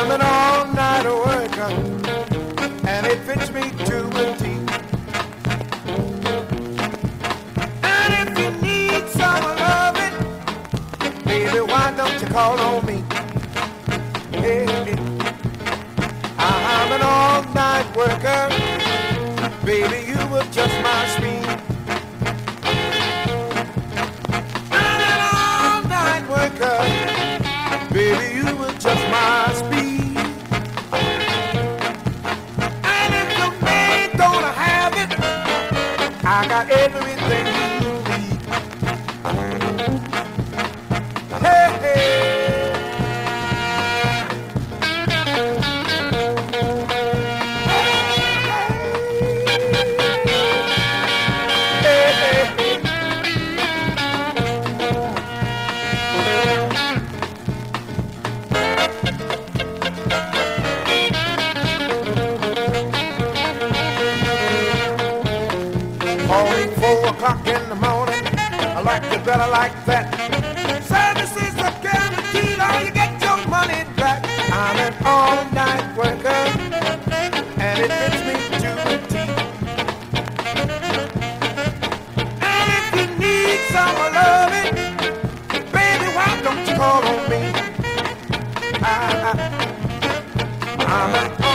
I'm an all-night worker, and it fits me to a T. And if you need some loving, baby, why don't you call on me? Hey. I'm an all-night worker, baby, you were just my speed. I got everything Only four o'clock in the morning. I like it better like that. Services are guaranteed, or you get your money back. I'm an all-night worker, and it fits me to a T. And if you need some loving, baby, why don't you call on me? I, I, I'm an